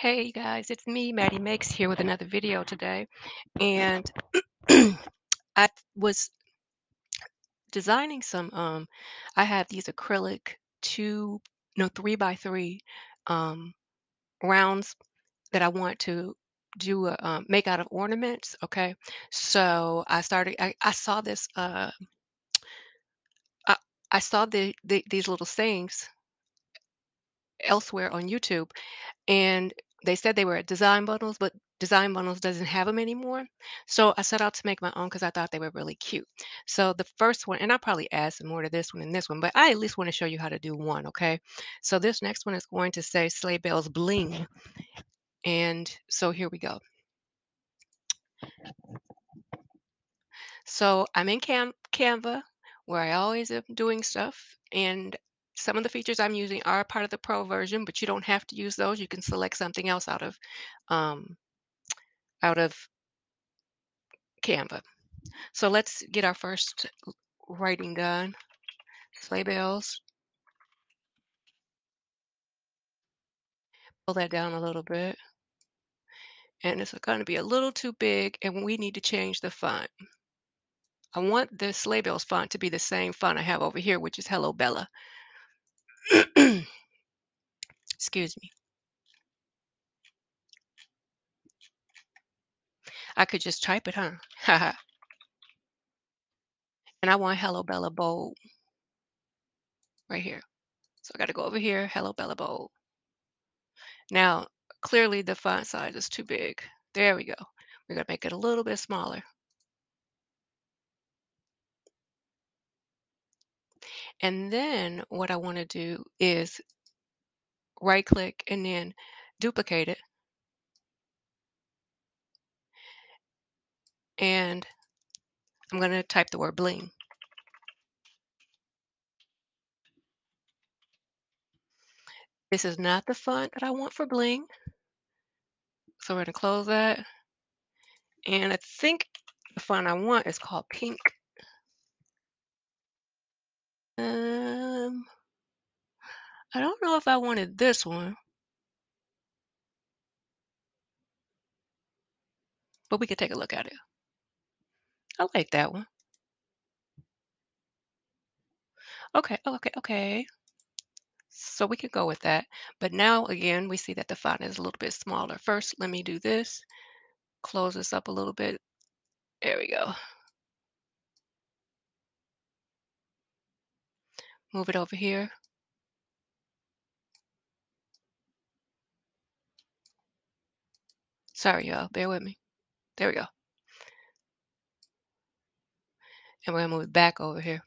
Hey guys, it's me, Mati Makes here with another video today. And I was designing some, um, I have these acrylic two, no, three by three um, rounds that I want to do, a, um, make out of ornaments. Okay. So I started, I, I saw this, uh, I, I saw the, the, these little sayings elsewhere on YouTube and they said they were at Design Bundles, but Design Bundles doesn't have them anymore. So I set out to make my own because I thought they were really cute. So the first one, and I'll probably add some more to this one and this one, but I at least want to show you how to do one, okay? So this next one is going to say Sleigh Bells Bling. And so here we go. So I'm in Cam Canva where I always am doing stuff and some of the features I'm using are part of the pro version, but you don't have to use those. You can select something else out of um, out of Canva. So let's get our first writing done. Sleigh bells. Pull that down a little bit. And it's going to be a little too big and we need to change the font. I want the sleigh bells font to be the same font I have over here, which is Hello Bella. Excuse me. I could just type it, huh? and I want Hello Bella bold right here. So I got to go over here, Hello Bella bold. Now, clearly the font size is too big. There we go. We're going to make it a little bit smaller. And then what I want to do is right click and then duplicate it. And I'm going to type the word bling. This is not the font that I want for bling. So we're going to close that. And I think the font I want is called pink. I don't know if I wanted this one. But we could take a look at it. I like that one. Okay, okay, okay. So we could go with that. But now again, we see that the font is a little bit smaller. First, let me do this. Close this up a little bit. There we go. Move it over here. Sorry, y'all. Bear with me. There we go. And we're going to move back over here.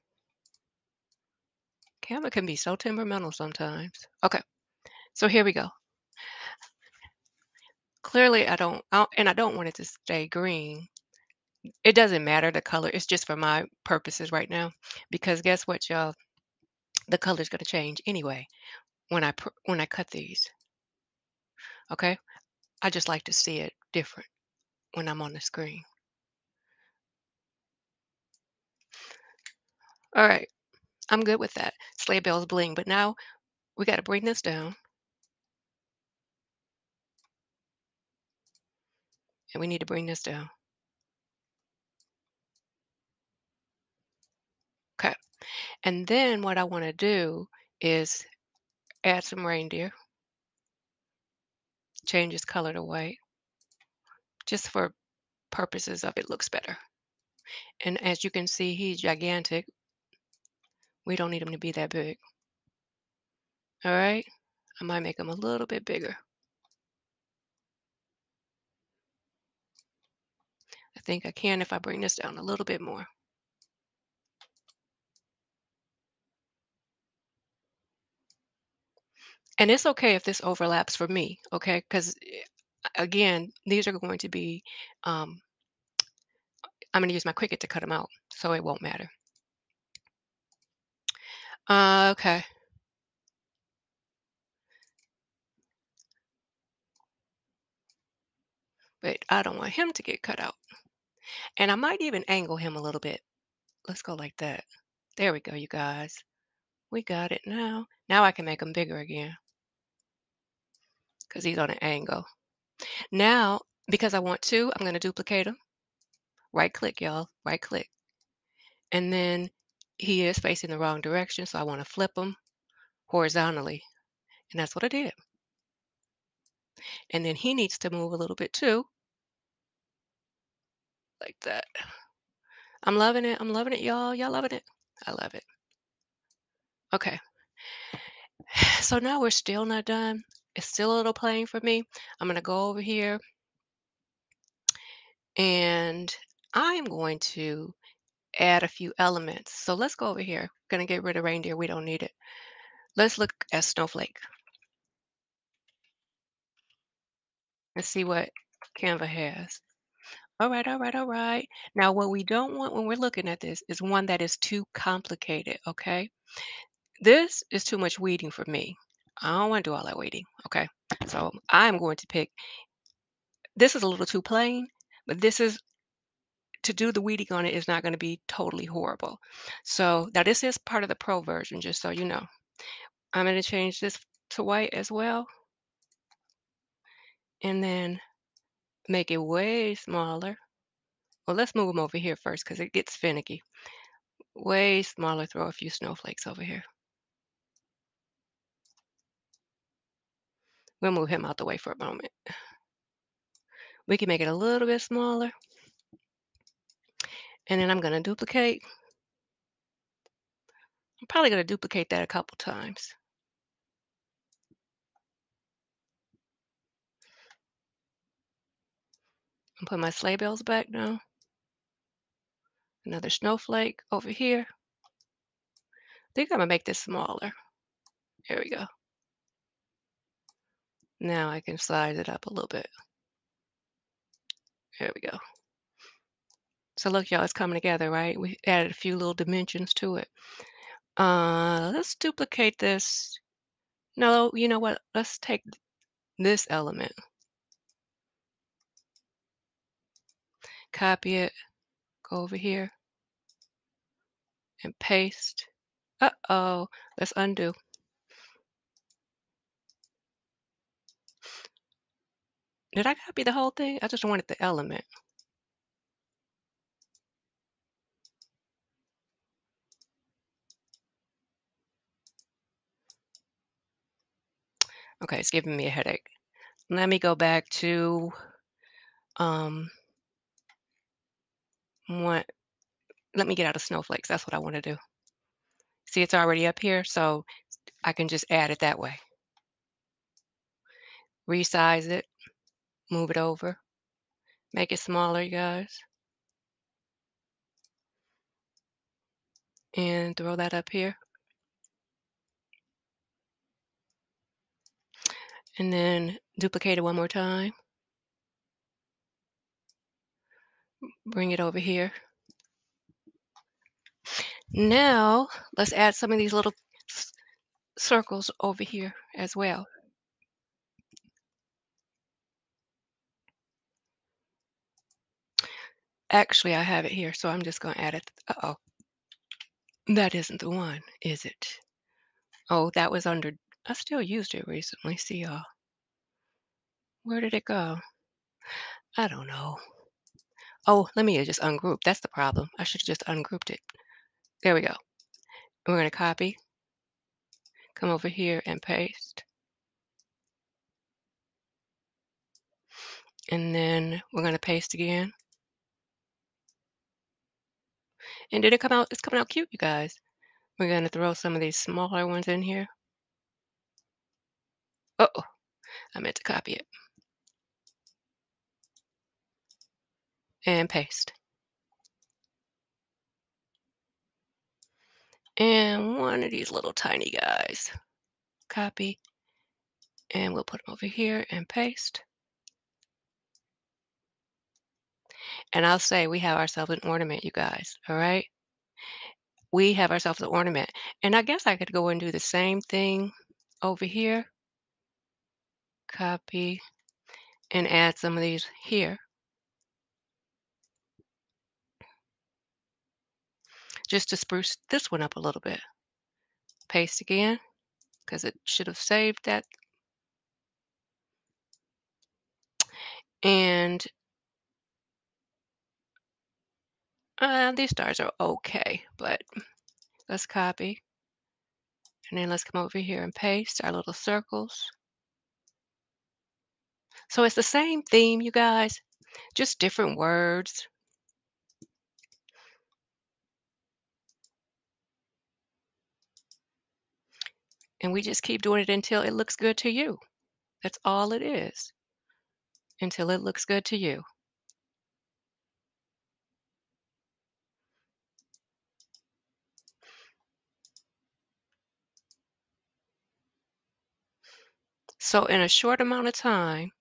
Camera can be so temperamental sometimes. Okay, so here we go. Clearly, I don't, I don't, and I don't want it to stay green. It doesn't matter the color. It's just for my purposes right now. Because guess what, y'all? The color's going to change anyway when I when I cut these. Okay, I just like to see it different when I'm on the screen. All right, I'm good with that. Sleigh bells bling, but now we got to bring this down. And we need to bring this down. Okay, and then what I want to do is add some reindeer. Change color to white. Just for purposes of it looks better. And as you can see, he's gigantic. We don't need him to be that big. All right, I might make him a little bit bigger. I think I can if I bring this down a little bit more. And it's okay if this overlaps for me, okay? Because again, these are going to be, um, I'm going to use my Cricut to cut them out, so it won't matter. Uh, okay. But I don't want him to get cut out. And I might even angle him a little bit. Let's go like that. There we go, you guys. We got it now. Now I can make them bigger again. Because he's on an angle. Now, because I want to, I'm going to duplicate him. Right click, y'all. Right click. And then he is facing the wrong direction, so I want to flip him horizontally. And that's what I did. And then he needs to move a little bit too, like that. I'm loving it. I'm loving it, y'all. Y'all loving it? I love it. Okay. So now we're still not done. It's still a little plain for me. I'm going to go over here and I'm going to add a few elements. So let's go over here. Going to get rid of reindeer. We don't need it. Let's look at snowflake. Let's see what Canva has. All right, all right, all right. Now, what we don't want when we're looking at this is one that is too complicated, okay? This is too much weeding for me. I don't want to do all that weeding, okay? So I'm going to pick, this is a little too plain, but this is, to do the weeding on it is not going to be totally horrible. So now this is part of the pro version, just so you know. I'm going to change this to white as well. And then make it way smaller. Well, let's move them over here first because it gets finicky. Way smaller, throw a few snowflakes over here. We'll move him out the way for a moment. We can make it a little bit smaller. And then I'm going to duplicate. I'm probably going to duplicate that a couple times. And put my sleigh bells back now. Another snowflake over here. I think I'm going to make this smaller. There we go. Now I can size it up a little bit. There we go. So look, y'all, it's coming together, right? We added a few little dimensions to it. Uh, let's duplicate this. No, you know what? Let's take this element, copy it, go over here, and paste. Uh-oh, let's undo. Did I copy the whole thing? I just wanted the element. Okay, it's giving me a headache. Let me go back to um what let me get out of snowflakes. That's what I want to do. See, it's already up here, so I can just add it that way. Resize it, move it over, make it smaller, you guys. And throw that up here. and then duplicate it one more time. Bring it over here. Now, let's add some of these little circles over here as well. Actually, I have it here, so I'm just going to add it. Uh-oh. That isn't the one, is it? Oh, that was under, I still used it recently. See y'all. Where did it go? I don't know. Oh, let me just ungroup. That's the problem. I should have just ungrouped it. There we go. We're going to copy, come over here and paste. And then we're going to paste again. And did it come out? It's coming out cute, you guys. We're going to throw some of these smaller ones in here. Uh oh, I meant to copy it. And paste. And one of these little tiny guys. Copy. And we'll put them over here and paste. And I'll say we have ourselves an ornament, you guys. All right. We have ourselves an ornament. And I guess I could go and do the same thing over here. Copy and add some of these here. Just to spruce this one up a little bit. Paste again, because it should have saved that. And uh, these stars are okay, but let's copy. And then let's come over here and paste our little circles. So it's the same theme, you guys, just different words. And we just keep doing it until it looks good to you. That's all it is. Until it looks good to you. So in a short amount of time,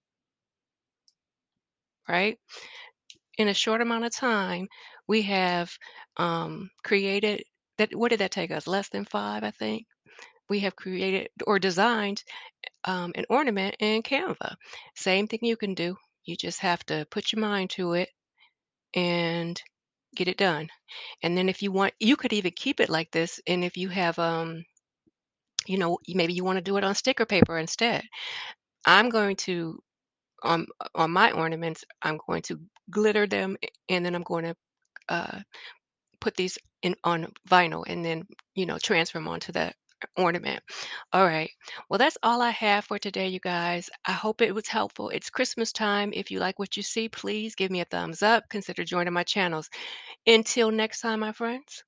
right? In a short amount of time, we have um, created that. What did that take us? Less than five, I think. We have created or designed um, an ornament in Canva. Same thing you can do. You just have to put your mind to it and get it done. And then if you want, you could even keep it like this. And if you have, um, you know, maybe you want to do it on sticker paper instead. I'm going to on on my ornaments, I'm going to glitter them, and then I'm going to uh, put these in on vinyl, and then you know transfer them onto the ornament. All right. Well, that's all I have for today, you guys. I hope it was helpful. It's Christmas time. If you like what you see, please give me a thumbs up. Consider joining my channels. Until next time, my friends.